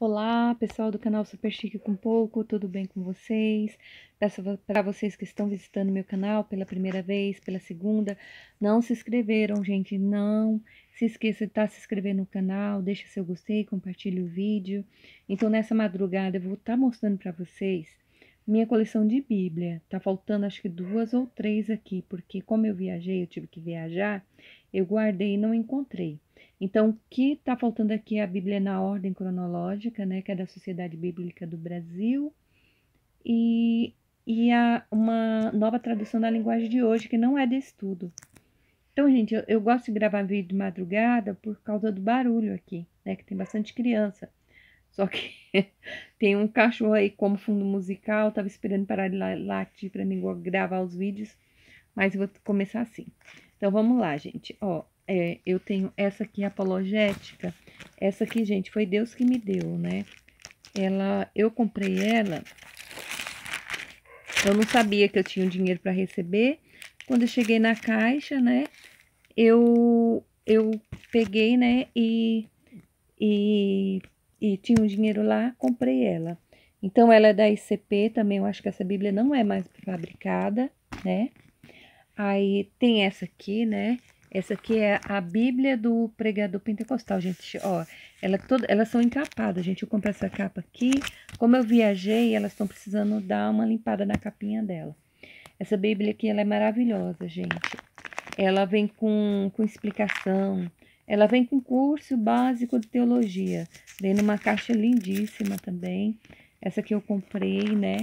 Olá, pessoal do canal Super Chique com Pouco, tudo bem com vocês? Peço para vocês que estão visitando meu canal pela primeira vez, pela segunda, não se inscreveram, gente, não se esqueça de estar tá se inscrevendo no canal, deixa seu gostei, compartilhe o vídeo. Então, nessa madrugada, eu vou estar tá mostrando para vocês minha coleção de Bíblia. Tá faltando acho que duas ou três aqui, porque como eu viajei, eu tive que viajar, eu guardei e não encontrei. Então, o que está faltando aqui é a Bíblia na ordem cronológica, né, que é da Sociedade Bíblica do Brasil, e, e a, uma nova tradução da linguagem de hoje, que não é de estudo. Então, gente, eu, eu gosto de gravar vídeo de madrugada por causa do barulho aqui, né, que tem bastante criança. Só que tem um cachorro aí como fundo musical, tava esperando parar de latir para mim gravar os vídeos, mas vou começar assim. Então, vamos lá, gente. Ó, é, eu tenho essa aqui, apologética. Essa aqui, gente, foi Deus que me deu, né? Ela, eu comprei ela. Eu não sabia que eu tinha um dinheiro para receber. Quando eu cheguei na caixa, né? Eu, eu peguei, né? E, e, e tinha um dinheiro lá, comprei ela. Então, ela é da ICP também. Eu acho que essa Bíblia não é mais fabricada, né? Aí tem essa aqui, né? Essa aqui é a Bíblia do pregador pentecostal, gente. Ó, ela toda, elas são encapadas, gente. Eu comprei essa capa aqui. Como eu viajei, elas estão precisando dar uma limpada na capinha dela. Essa Bíblia aqui, ela é maravilhosa, gente. Ela vem com, com explicação. Ela vem com curso básico de teologia. Vem numa caixa lindíssima também. Essa aqui eu comprei, né?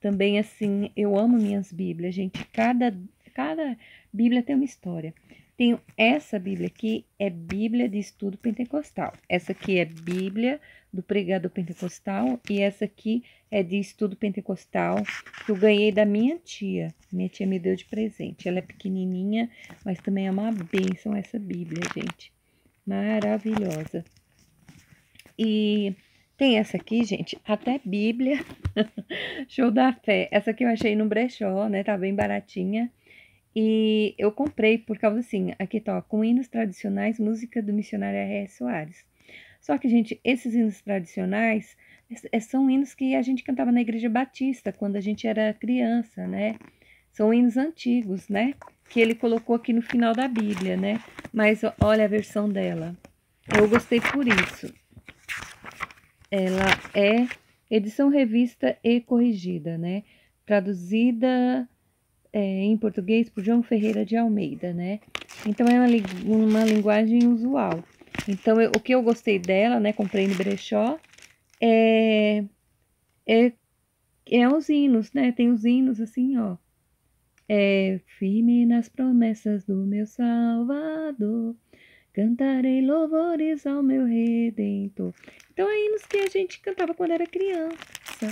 Também, assim, eu amo minhas Bíblias, gente. Cada, cada Bíblia tem uma história. Tenho essa Bíblia aqui, é Bíblia de Estudo Pentecostal. Essa aqui é Bíblia do Pregado Pentecostal e essa aqui é de Estudo Pentecostal que eu ganhei da minha tia. Minha tia me deu de presente. Ela é pequenininha, mas também é uma bênção essa Bíblia, gente. Maravilhosa. E tem essa aqui, gente, até Bíblia, show da fé. Essa aqui eu achei no brechó, né, tá bem baratinha. E eu comprei por causa assim, aqui tá, ó, com hinos tradicionais, música do missionário R.S. Soares. Só que, gente, esses hinos tradicionais é, são hinos que a gente cantava na igreja batista quando a gente era criança, né? São hinos antigos, né? Que ele colocou aqui no final da Bíblia, né? Mas olha a versão dela. Eu gostei por isso. Ela é edição revista e corrigida, né? Traduzida é, em português por João Ferreira de Almeida, né? Então é uma, uma linguagem usual. Então eu, o que eu gostei dela, né? Comprei no brechó, é, é, é os hinos, né? Tem os hinos assim, ó. É firme nas promessas do meu Salvador, cantarei louvores ao meu Redentor. Então é hinos que a gente cantava quando era criança,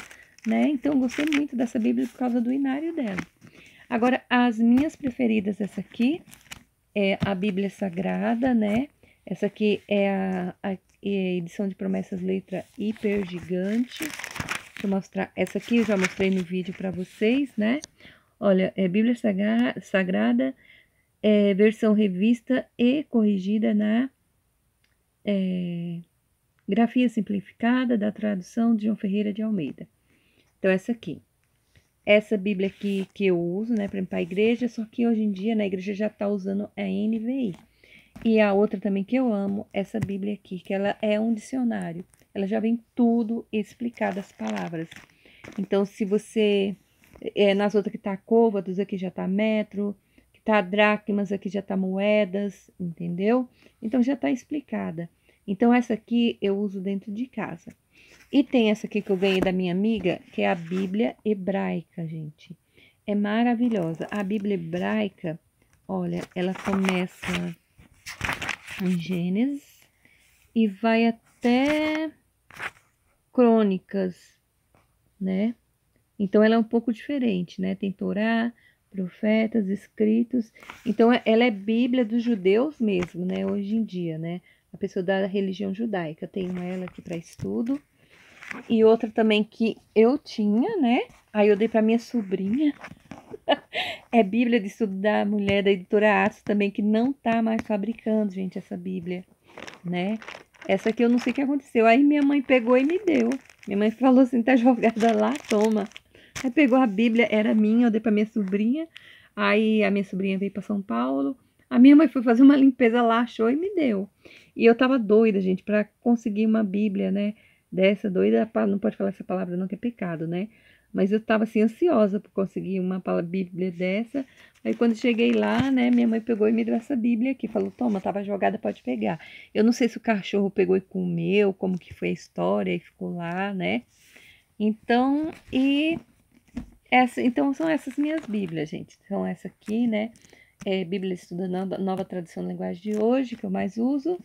né? Então gostei muito dessa Bíblia por causa do inário dela. Agora, as minhas preferidas, essa aqui é a Bíblia Sagrada, né? Essa aqui é a, a, a edição de promessas letra hiper gigante. Deixa eu mostrar. Essa aqui eu já mostrei no vídeo para vocês, né? Olha, é Bíblia Sagrada, Sagrada é, versão revista e corrigida na é, grafia simplificada da tradução de João Ferreira de Almeida. Então, essa aqui. Essa Bíblia aqui que eu uso, né, para ir a igreja, só que hoje em dia na igreja já está usando a NVI. E a outra também que eu amo, essa Bíblia aqui, que ela é um dicionário. Ela já vem tudo explicado as palavras. Então, se você. É, nas outras que tá côvados, aqui já tá metro, que tá dracmas, aqui já tá moedas, entendeu? Então já tá explicada. Então, essa aqui eu uso dentro de casa. E tem essa aqui que eu ganhei da minha amiga, que é a Bíblia hebraica, gente. É maravilhosa. A Bíblia hebraica, olha, ela começa em Gênesis e vai até Crônicas, né? Então ela é um pouco diferente, né? Tem Torá, profetas, escritos. Então ela é Bíblia dos judeus mesmo, né? Hoje em dia, né? A pessoa da religião judaica. Tenho ela aqui para estudo. E outra também que eu tinha, né? Aí eu dei para minha sobrinha. é Bíblia de Estudo da Mulher da editora Aço também, que não tá mais fabricando, gente, essa Bíblia, né? Essa aqui eu não sei o que aconteceu. Aí minha mãe pegou e me deu. Minha mãe falou assim: tá jogada lá, toma. Aí pegou a Bíblia, era minha, eu dei pra minha sobrinha. Aí a minha sobrinha veio para São Paulo. A minha mãe foi fazer uma limpeza lá, achou e me deu. E eu tava doida, gente, para conseguir uma Bíblia, né? Dessa doida, não pode falar essa palavra não que é pecado, né? Mas eu tava assim ansiosa por conseguir uma Bíblia dessa. Aí quando cheguei lá, né, minha mãe pegou e me deu essa Bíblia aqui, falou: "Toma, tava jogada, pode pegar". Eu não sei se o cachorro pegou e comeu, como que foi a história e ficou lá, né? Então, e essa, então são essas minhas Bíblias, gente. São essa aqui, né? É, Bíblia Estuda Nova, Tradução da Linguagem de hoje, que eu mais uso.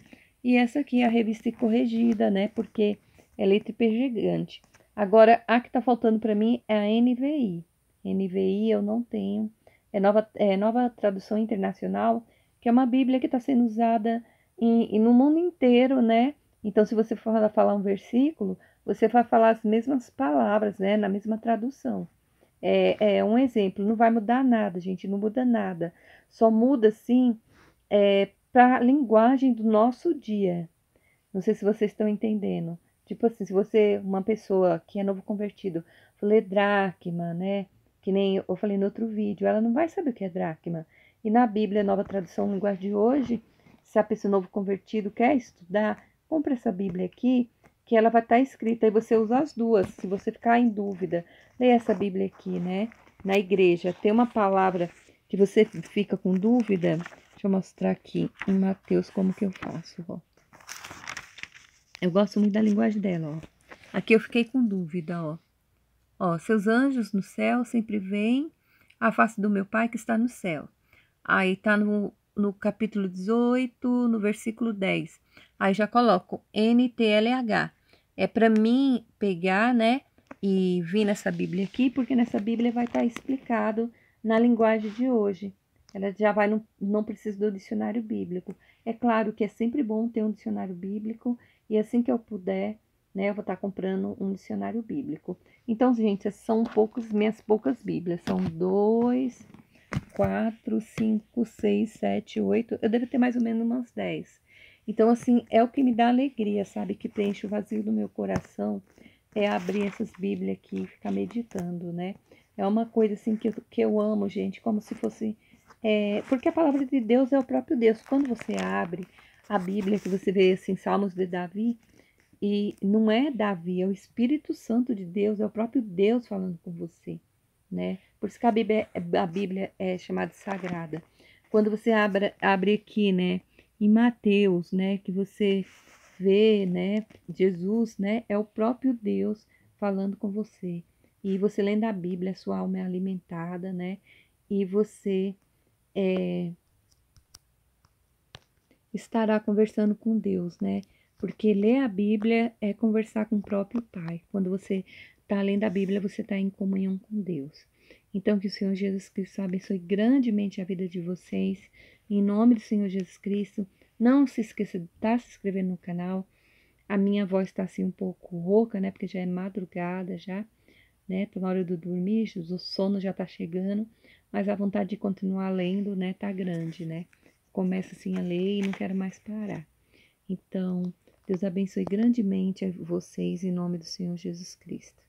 E essa aqui a revista corrigida, né? Porque é letra gigante. Agora, a que tá faltando para mim é a NVI. NVI eu não tenho. É nova, é nova Tradução Internacional, que é uma Bíblia que está sendo usada em, em, no mundo inteiro, né? Então, se você for falar um versículo, você vai falar as mesmas palavras, né? Na mesma tradução. É, é um exemplo, não vai mudar nada, gente, não muda nada. Só muda, sim, é, para a linguagem do nosso dia. Não sei se vocês estão entendendo. Tipo assim, se você, uma pessoa que é novo convertido, ler dracma, né? Que nem eu falei no outro vídeo, ela não vai saber o que é dracma. E na Bíblia, nova tradução linguagem de hoje, se a pessoa novo convertido quer estudar, compra essa Bíblia aqui que ela vai estar tá escrita e você usa as duas. Se você ficar em dúvida, leia essa Bíblia aqui, né? Na igreja, tem uma palavra que você fica com dúvida. Deixa eu mostrar aqui em Mateus como que eu faço, ó. Eu gosto muito da linguagem dela, ó. Aqui eu fiquei com dúvida, ó. Ó, seus anjos no céu sempre vêm à face do meu Pai que está no céu. Aí tá no, no capítulo 18, no versículo 10. Aí já coloco NTLH é para mim pegar, né, e vir nessa Bíblia aqui, porque nessa Bíblia vai estar tá explicado na linguagem de hoje. Ela já vai, não, não precisa do dicionário bíblico. É claro que é sempre bom ter um dicionário bíblico, e assim que eu puder, né, eu vou estar comprando um dicionário bíblico. Então, gente, essas são poucos, minhas poucas Bíblias. São dois, quatro, cinco, seis, sete, oito. Eu devo ter mais ou menos umas dez. Então, assim, é o que me dá alegria, sabe? Que preenche o vazio do meu coração. É abrir essas Bíblias aqui e ficar meditando, né? É uma coisa, assim, que eu, que eu amo, gente, como se fosse. É, porque a palavra de Deus é o próprio Deus. Quando você abre a Bíblia, que você vê, assim, Salmos de Davi, e não é Davi, é o Espírito Santo de Deus, é o próprio Deus falando com você, né? Por isso que a Bíblia, é, a Bíblia é chamada sagrada. Quando você abre, abre aqui, né? em Mateus, né, que você vê, né, Jesus, né, é o próprio Deus falando com você. E você lendo a Bíblia, a sua alma é alimentada, né, e você é, estará conversando com Deus, né, porque ler a Bíblia é conversar com o próprio Pai. Quando você está lendo a Bíblia, você está em comunhão com Deus. Então, que o Senhor Jesus Cristo abençoe grandemente a vida de vocês. Em nome do Senhor Jesus Cristo, não se esqueça de estar tá se inscrevendo no canal. A minha voz está assim um pouco rouca, né? Porque já é madrugada já, né? Tô na hora do dormir, o sono já tá chegando, mas a vontade de continuar lendo, né, tá grande, né? Começo assim a ler e não quero mais parar. Então, Deus abençoe grandemente a vocês em nome do Senhor Jesus Cristo.